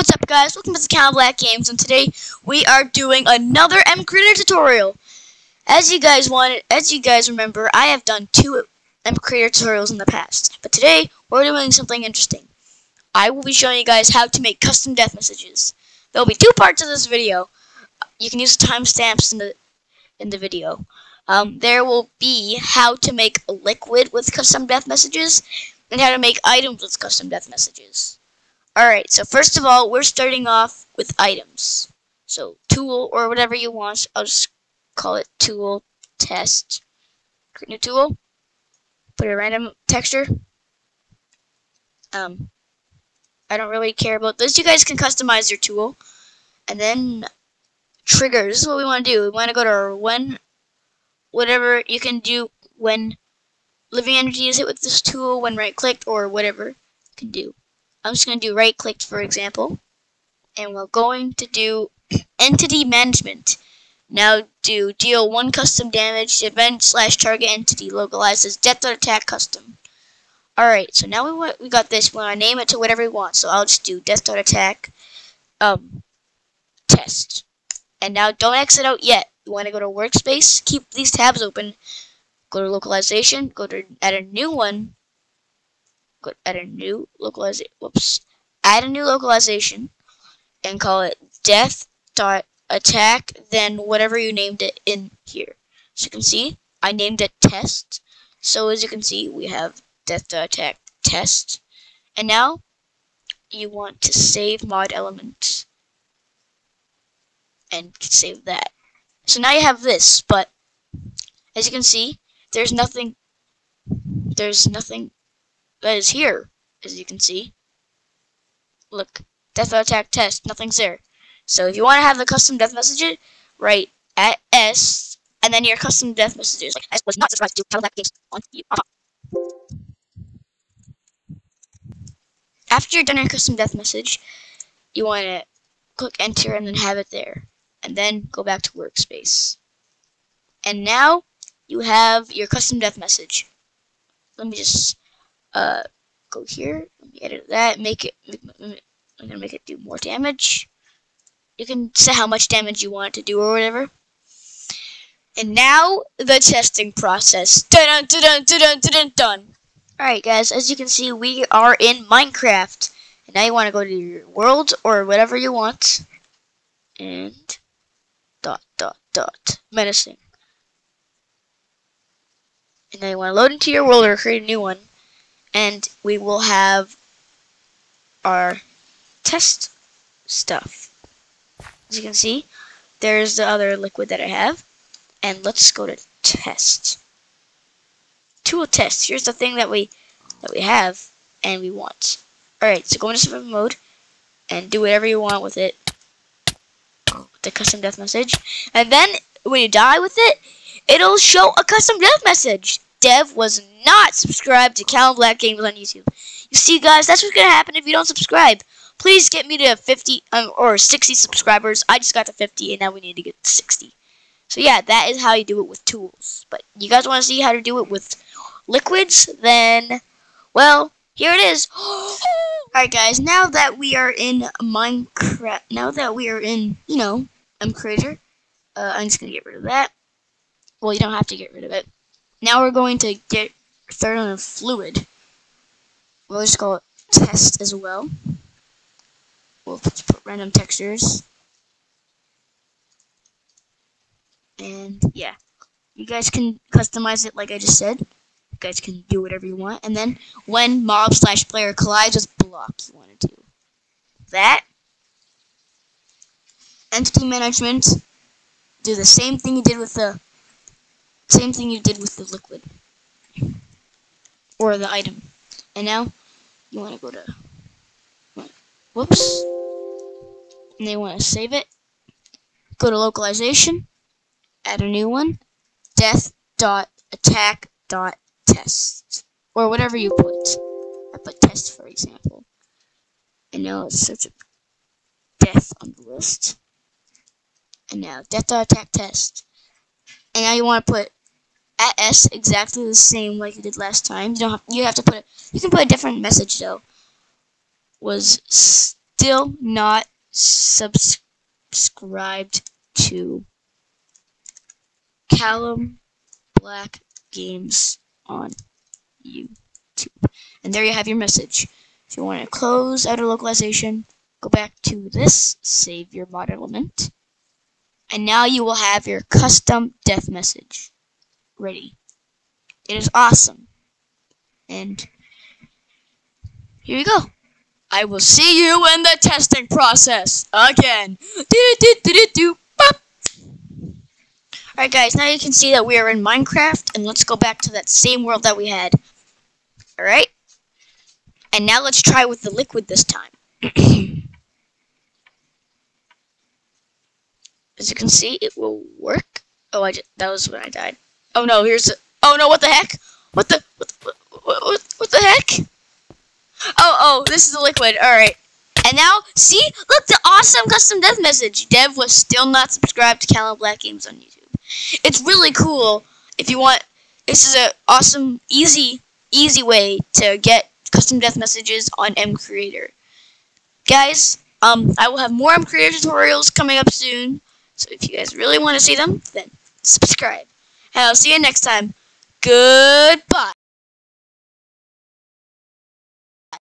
What's up guys, welcome to the Cal Black Games and today we are doing another MCreator tutorial. As you guys wanted, as you guys remember, I have done two MCreator tutorials in the past, but today we're doing something interesting. I will be showing you guys how to make custom death messages. There will be two parts of this video. You can use the timestamps in the in the video. Um, there will be how to make a liquid with custom death messages and how to make items with custom death messages. Alright, so first of all, we're starting off with items. So, tool, or whatever you want. I'll just call it tool test. Create new tool. Put a random texture. Um, I don't really care about this. You guys can customize your tool. And then, trigger. This is what we want to do. We want to go to our when, whatever you can do when living entity is hit with this tool, when right clicked, or whatever you can do. I'm just going to do right click for example. And we're going to do entity management. Now do deal one custom damage event slash target entity localized as death or attack custom. Alright, so now we want we got this. We want to name it to whatever we want. So I'll just do death dot attack um test. And now don't exit out yet. You want to go to workspace, keep these tabs open, go to localization, go to add a new one, add a new localization. Whoops. Add a new localization and call it death dot attack. Then whatever you named it in here. So you can see I named it test. So as you can see, we have death dot attack test. And now you want to save mod element and save that. So now you have this, but as you can see, there's nothing there's nothing that is here, as you can see. Look, death attack test, nothing's there. So if you want to have the custom death message, write at S, and then your custom death messages, like S was not subscribed to Callum Black Games on you. After you're done your custom death message, you want to click enter and then have it there. And then go back to workspace. And now you have your custom death message. Let me just uh, go here. Let me edit that. Make it. I'm gonna make it do more damage. You can set how much damage you want it to do or whatever. And now the testing process. Dun dun dun dun dun dun dun. Alright guys, as you can see we are in Minecraft. And now you want to go to your world or whatever you want. And dot dot dot. Menacing. And now you want to load into your world or create a new one and we will have our test stuff. As you can see, there's the other liquid that I have. And let's go to test. Tool test. Here's the thing that we that we have and we want. Alright, so go into survival mode and do whatever you want with it. With the custom death message. And then when you die with it, it'll show a custom death message. Dev was not subscribed to Cal Black Games on YouTube. You see, guys, that's what's going to happen if you don't subscribe. Please get me to 50 um, or 60 subscribers. I just got to 50, and now we need to get to 60. So, yeah, that is how you do it with tools. But you guys want to see how to do it with liquids? Then, well, here it is. Alright, guys, now that we are in Minecraft, now that we are in, you know, MCreator, uh, I'm just going to get rid of that. Well, you don't have to get rid of it. Now we're going to get a fluid. We'll just call it test as well. We'll put random textures. And yeah, you guys can customize it like I just said. You guys can do whatever you want. And then when mob slash player collides with block, you want to do that. Entity management. Do the same thing you did with the same thing you did with the liquid. Or the item. And now, you want to go to... Whoops. And they want to save it. Go to localization. Add a new one. Death dot attack dot test. Or whatever you put. I put test for example. And now let's search death on the list. And now death dot attack test. And now you want to put at S exactly the same like you did last time. You don't have, you have to put it. You can put a different message though. Was still not subscribed to Callum Black Games on YouTube. And there you have your message. If you want to close out of localization, go back to this, save your mod element, and now you will have your custom death message ready. It is awesome. And here we go. I will see you in the testing process again. Alright guys, now you can see that we are in Minecraft, and let's go back to that same world that we had. Alright? And now let's try with the liquid this time. As you can see, it will work. Oh, I just, that was when I died. Oh no, here's oh no, what the heck? What the, what, the, what, what, what the heck? Oh, oh, this is the liquid. Alright. And now, see? Look, the awesome custom death message. Dev was still not subscribed to Callum Black Games on YouTube. It's really cool if you want. This is an awesome, easy, easy way to get custom death messages on MCreator. Guys, um, I will have more MCreator tutorials coming up soon. So if you guys really want to see them, then subscribe. And I'll see you next time. Goodbye.